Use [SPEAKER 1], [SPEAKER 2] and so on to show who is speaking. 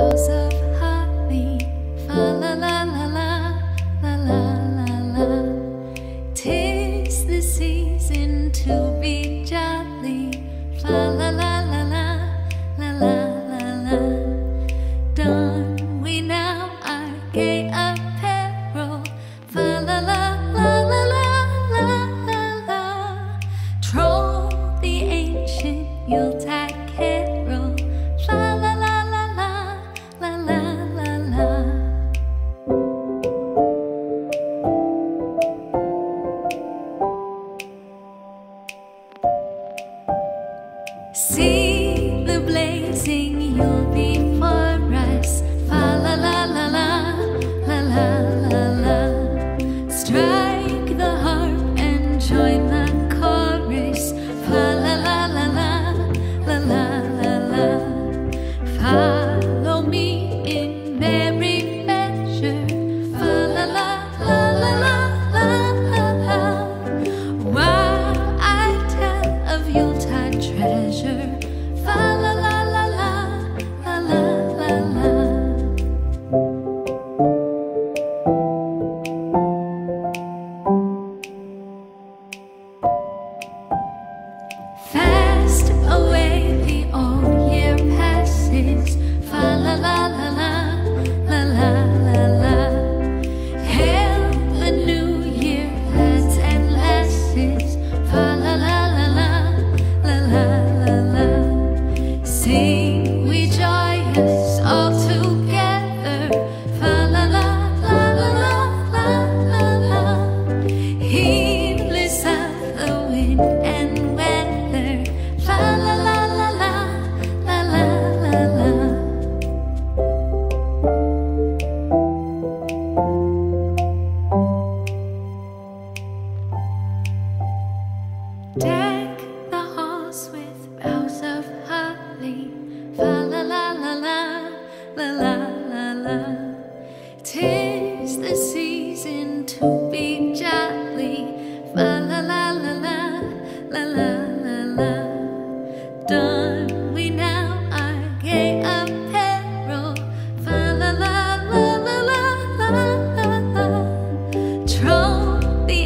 [SPEAKER 1] house far Away the old year passes. Fa la la la la. Tis the season to be jolly. Fa la la la la, la la la la. Done, we now our gay apparel. Fa la la la la la la la la. Troll the